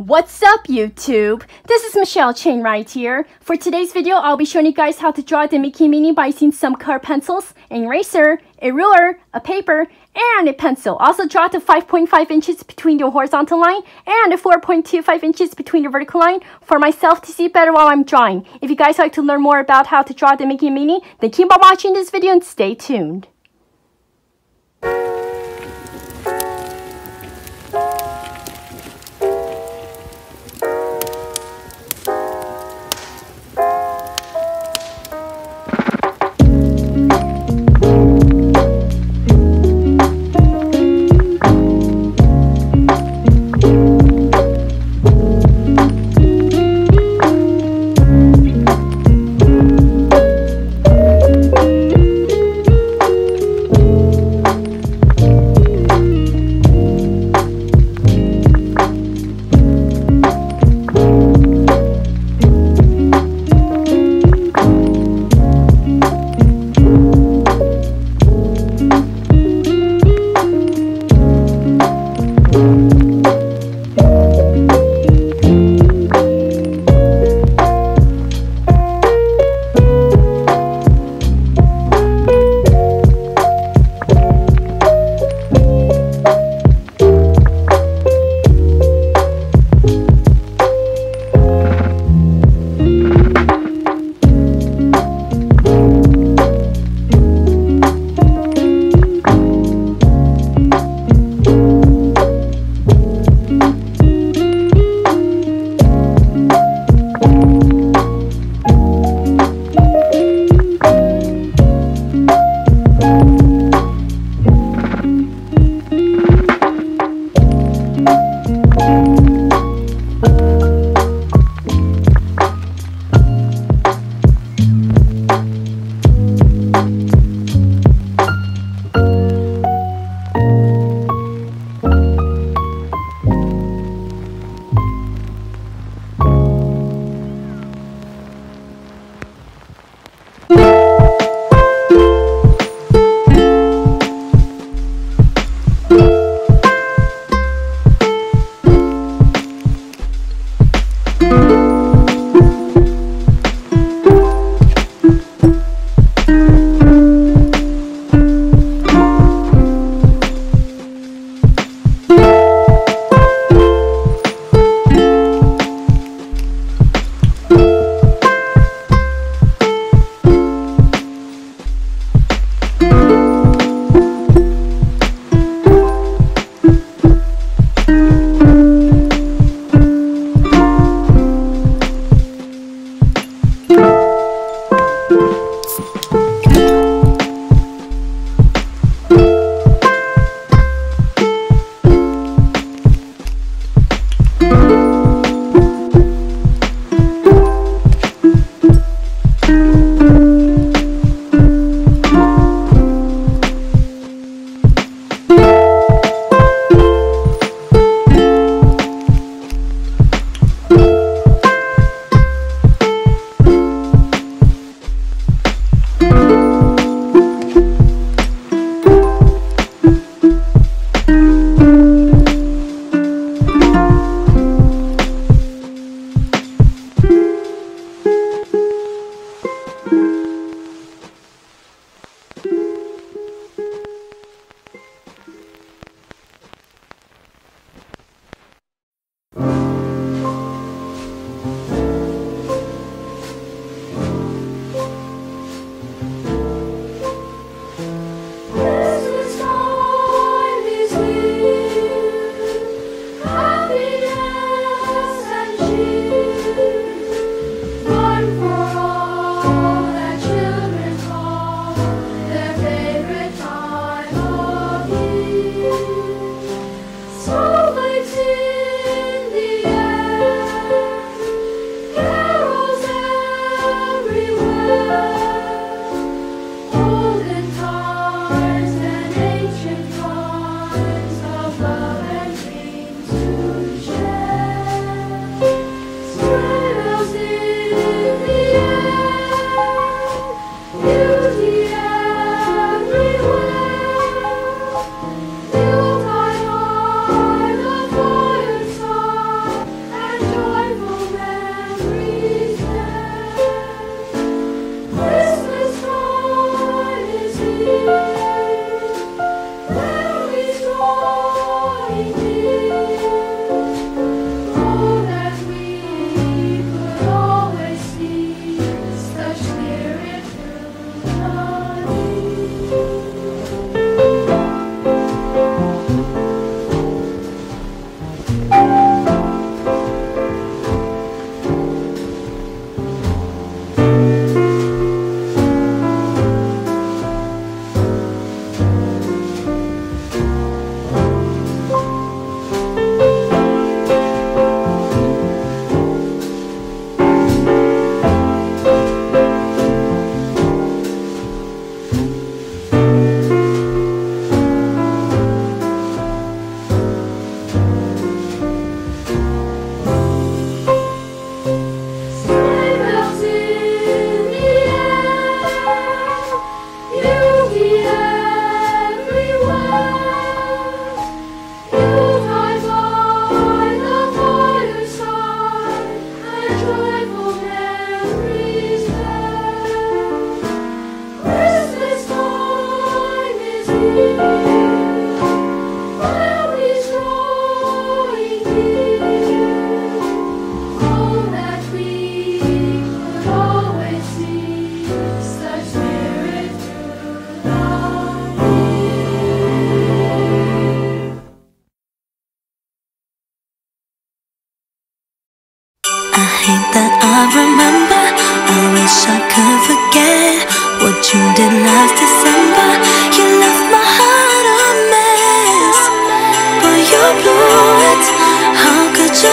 What's up YouTube? This is Michelle Chang right here. For today's video, I'll be showing you guys how to draw the Mickey Minnie by using some color pencils, an eraser, a ruler, a paper, and a pencil. Also draw the 5.5 inches between the horizontal line and the 4.25 inches between the vertical line for myself to see better while I'm drawing. If you guys like to learn more about how to draw the Mickey Minnie, then keep on watching this video and stay tuned.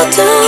어떤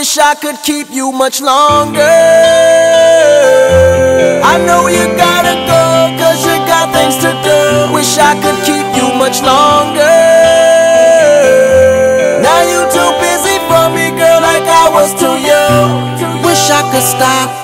Wish I could keep you much longer. I know you gotta go, cause you got things to do. Wish I could keep you much longer. Now you too busy for me, girl, like I was too young. Wish I could stop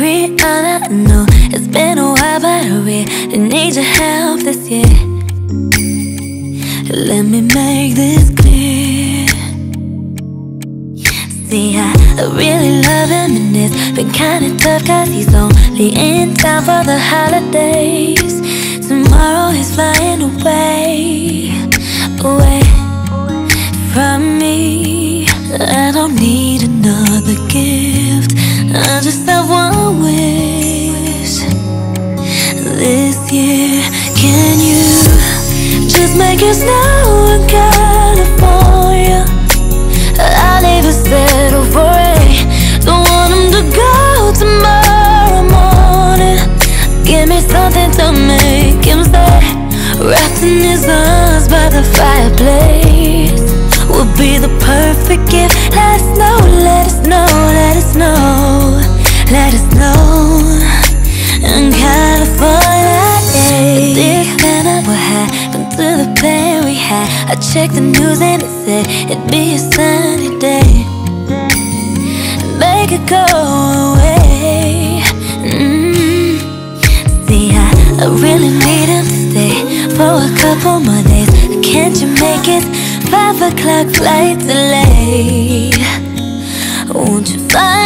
We I know it's been a while, but I really need your help this year. Let me make this clear. See, I really love him, and it's been kinda tough, cause he's only in town for the holidays. Tomorrow he's flying away. Wrapped in his arms by the fireplace. Would be the perfect gift. Let us know, let us know, let us know Let us know. In California yeah. Dear Santa, what happened to the pain we had? I checked the news and it said It'd be a sunny day. Make it go. You? Five o'clock flight delay. Won't you find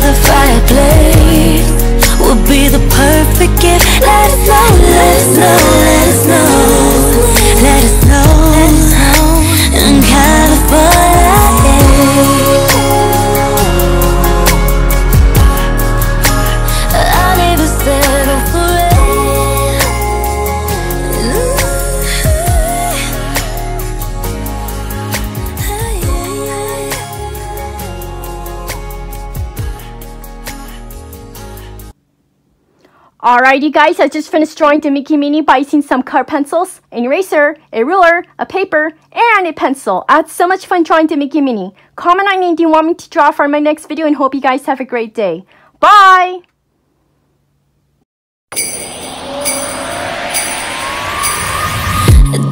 the fireplace would be the perfect gift. Let us know, let Alright, you guys, I just finished drawing the Mickey Minnie by using some colored pencils, an eraser, a ruler, a paper, and a pencil. I had so much fun drawing the Mickey Minnie. Comment on anything you want me to draw for my next video and hope you guys have a great day. Bye!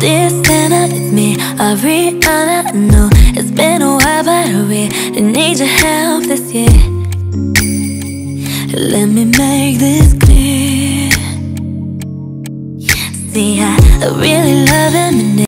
This is me. I know it's been a while, but need your help this year. Let me make this I really love him,